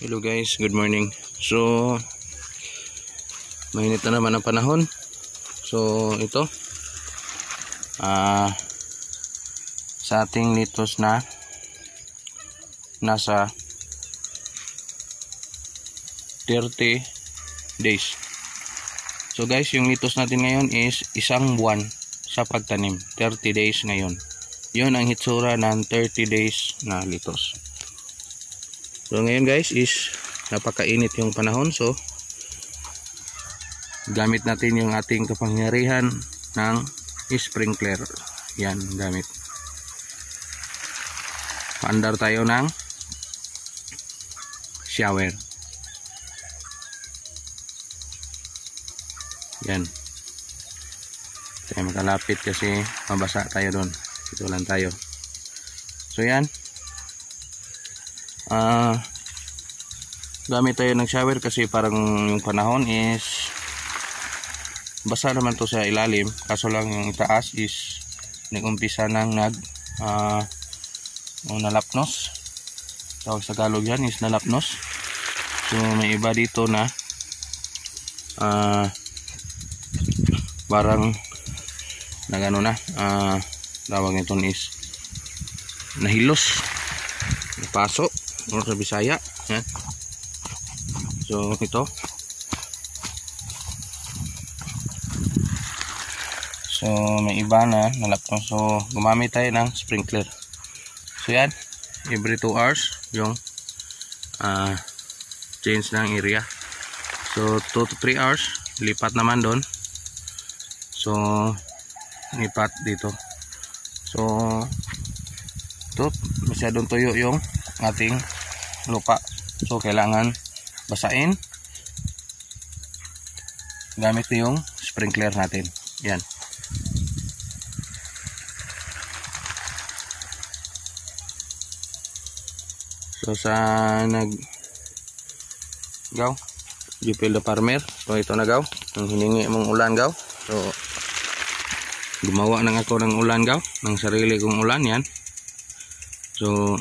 Hello guys, good morning. So, mainit na naman ang panahon. So, ito. Ah, sa ating litos na nasa 30 days. So guys, yung litos natin ngayon is isang buwan sa pagtanim. 30 days ngayon. Yun ang hitsura ng 30 days na litos. So ngayon guys is napakainit yung panahon so gamit natin yung ating kapangyarihan ng sprinkler. Yan gamit. Paandar tayo ng shower. Yan. Tayo makalapit kasi mabasa tayo doon. Ito lang tayo. So yan uh, gamit tayo ng shower kasi parang yung panahon is basa naman to sa ilalim. Kaso lang yung itaas is nag-umpisa nang nag uh, nalapnos. Tawag sa Tagalog yan is nalapnos. So may iba dito na uh, parang nagano na uh, tawag nito is nahilos. Pasok or sa Bisaya yan. so ito. So may iba na nalaptong so gumamit tayo ng sprinkler. So yan. Every 2 hours yung uh, change ng area. So 2 to 3 hours lipat naman doon. So lipat dito. So ito masyadong tuyo yung ating lupa. So kailangan basain. Gamit yung sprinkler natin. Yan. So sa nag gaw. Feel the farmer so ito na gaw. Ang hiningi mong ulan gaw. So gumawa nang ako ng ulan gaw. Ng sarili kong ulan yan. So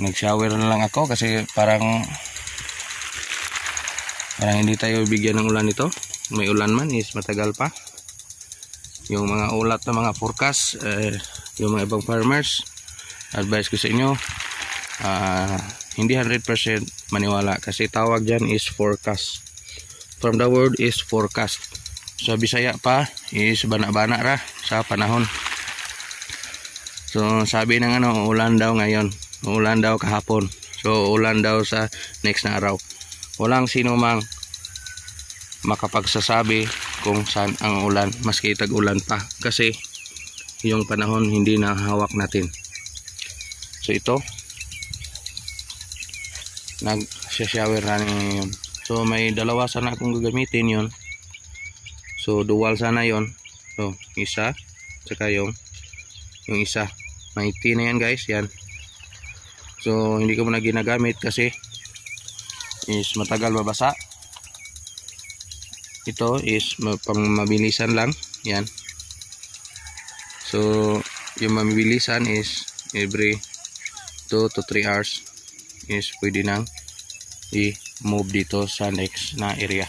nag shower na lang ako kasi parang parang hindi tayo bigyan ng ulan nito. May ulan man is matagal pa. Yung mga ulat na mga forecast eh, yung mga ibang farmers advice ko sa inyo uh, hindi 100% maniwala kasi tawag dyan is forecast. From the word is forecast. Sa Bisaya pa is bana-bana ra sa panahon. So sabi ng ano ulan daw ngayon ulan daw kahapon. So ulan daw sa next na araw. Walang sino mang makapagsasabi kung saan ang ulan maski tag ulan pa. Kasi yung panahon hindi na hawak natin. So ito nag shower na yun so may dalawa sana akong gagamitin yun. So dual sana yon so isa tsaka yung yung isa. May na yan guys. Yan so hindi ko muna ginagamit kasi is matagal mabasa ito is pang mabilisan lang. Yan. So yung mabilisan is every 2 to 3 hours is pwede nang i-move dito sa next na area.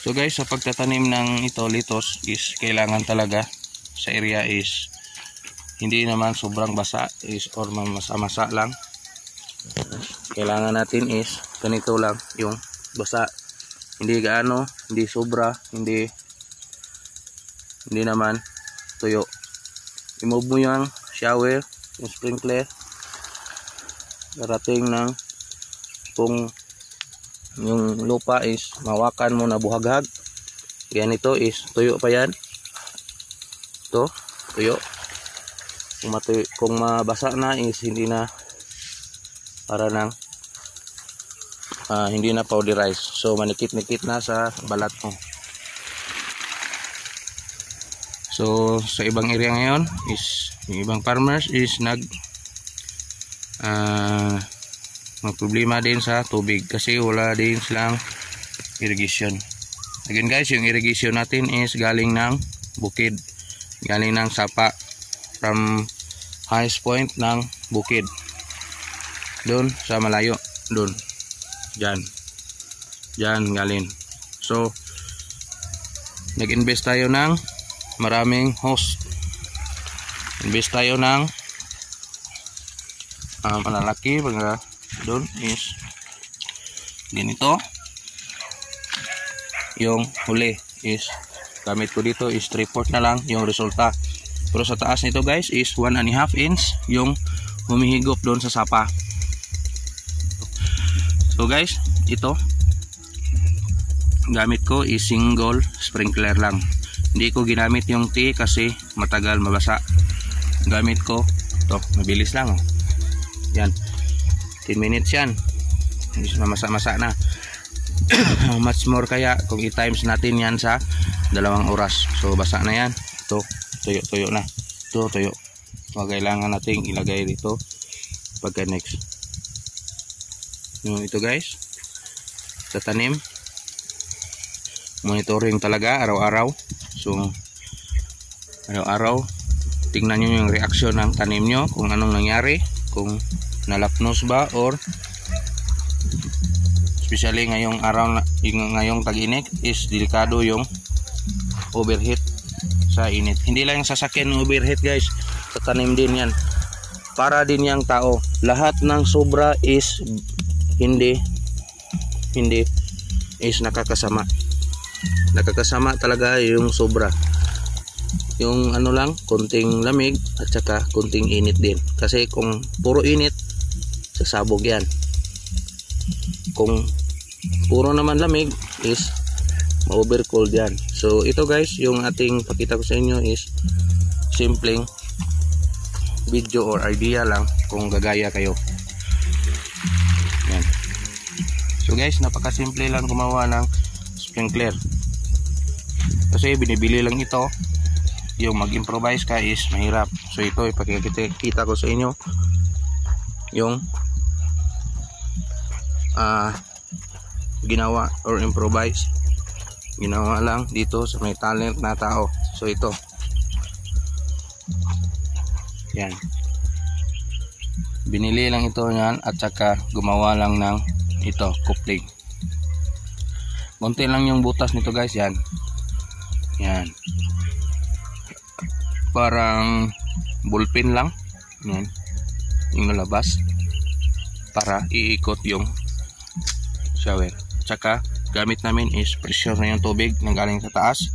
So guys sa pagtatanim ng ito litos is kailangan talaga sa area is hindi naman sobrang basa is or masa-masa lang. Kailangan natin is ganito lang yung basa. Hindi gaano hindi sobra hindi hindi naman tuyo. I-move mo yung shower yung sprinkler. Darating ng kung yung lupa is mawakan mo na buhaghag. Yan ito is tuyo pa yan. Ito tuyo kung, matuy, kung mabasa na is hindi na para nang uh, hindi na powderize so manikit-nikit na sa balat mo. So sa ibang area ngayon is yung ibang farmers is nag uh, problema din sa tubig kasi wala din silang irrigation. Again guys yung irrigation natin is galing ng bukid galing ng sapa from highest point ng bukid. Doon sa malayo. Doon. Dyan dyan galing so nag-invest tayo ng maraming host. Invest tayo ng uh, malalaki. Mga doon is ganito. Yung huli is gamit ko dito is 3 port na lang yung resulta pero sa taas nito guys is 1 and a half inch yung humihigop doon sa sapa. So guys ito gamit ko is single sprinkler lang. Hindi ko ginamit yung T kasi matagal mabasa. Gamit ko to mabilis lang oh. yan. 10 minutes yan. Hindi na. Much more kaya kung i-times natin yan sa dalawang oras? So basa na yan. Ito tuyo tuyo na. Ito tuyo. So kailangan nating ilagay dito pagka next. Yung ito guys. Sa tanim. Monitoring talaga araw-araw. So araw-araw. Tingnan nyo yung reaksyon ng tanim nyo kung anong nangyari kung nalapnos ba or especially ngayong araw ngayong tag-init is delikado yung overheat sa init. Hindi lang yung sasakyan ng overheat guys. Sa tanim din yan. Para din yung tao. Lahat ng sobra is hindi hindi is nakakasama. Nakakasama talaga yung sobra. Yung ano lang kunting lamig at saka kunting init din. Kasi kung puro init sasabog yan. Kung puro naman lamig is ma-overcold yan so ito guys yung ating pakita ko sa inyo is simpleng video or idea lang kung gagaya kayo. Yan. So guys napakasimple lang gumawa ng sprinkler. Kasi binibili lang ito. Yung mag-improvise ka is mahirap. So ito ipakikita ko sa inyo yung uh, ginawa or improvise ginawa lang dito sa may talent na tao. So ito. Yan. Binili lang ito yan at saka gumawa lang ng ito coupling konti lang yung butas nito guys. Yan. Yan. Parang bullpen lang. Yan. Yung nalabas para iikot yung shower. Tsaka gamit namin is pressure na yung tubig nang galing sa taas.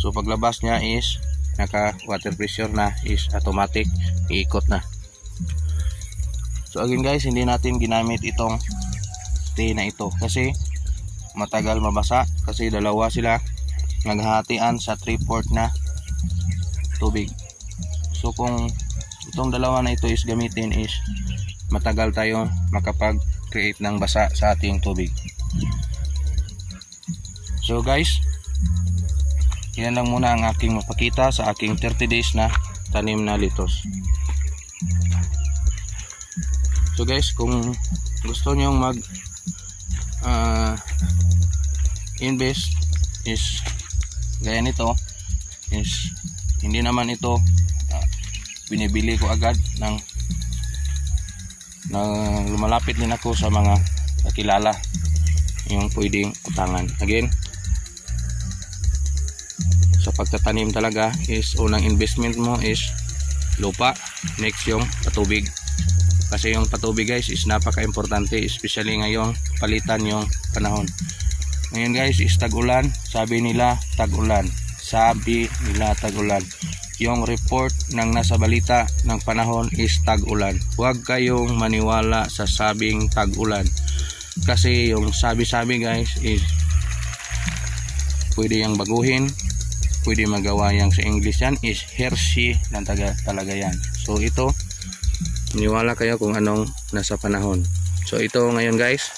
So paglabas niya is naka water pressure na is automatic iikot na. So again guys hindi natin ginamit itong stay na ito kasi matagal mabasa kasi dalawa sila naghahatian sa 3 port na tubig. So kung itong dalawa na ito is gamitin is matagal tayo makapag create ng basa sa ating tubig so guys yan lang muna ang aking mapakita sa aking 30 days na tanim na litos. So guys kung gusto nyong mag uh, invest is gaya nito is hindi naman ito uh, binibili ko agad ng na lumalapit din ako sa mga kakilala yung pwedeng utangan. Again sa pagtatanim talaga is unang investment mo is lupa next yung patubig. Kasi yung patubig guys is napaka importante especially ngayong palitan yung panahon. Ngayon guys is tag-ulan. Sabi nila tag-ulan. Sabi nila tag-ulan. Yung report ng nasa balita ng panahon is tag-ulan. Huwag kayong maniwala sa sabing tag-ulan. Kasi yung sabi-sabi guys is pwede yang baguhin, pwede magawa yang sa English yan is Hershey lang taga, talaga yan. So ito, maniwala kayo kung anong nasa panahon. So ito ngayon guys.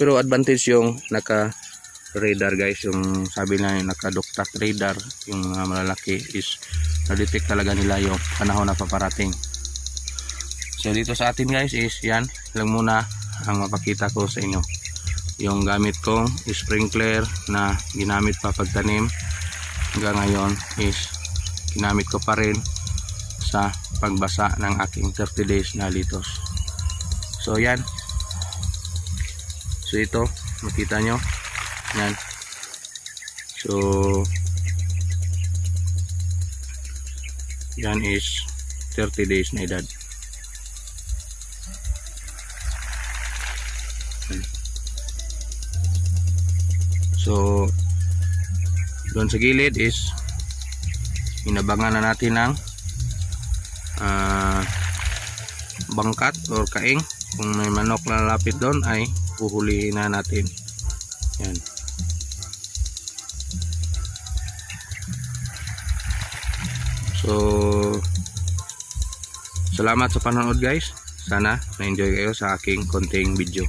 Pero advantage yung naka radar guys yung sabi na nakaduktak radar yung mga malalaki is na-detect talaga nila yung panahon na paparating so dito sa atin guys is yan lang muna ang mapakita ko sa inyo yung gamit kong sprinkler na ginamit pa pagtanim hanggang ngayon is ginamit ko pa rin sa pagbasa ng aking 30 days na litos. So yan. So ito, makita nyo. Yan. So yan is 30 days na edad. Yan. So doon sa gilid is inabangan na natin ng ah, bangkat or kaing. Kung may manok na lapit doon ay uhulihin na natin. Yan. So salamat sa panonood guys. Sana na enjoy kayo sa aking konting video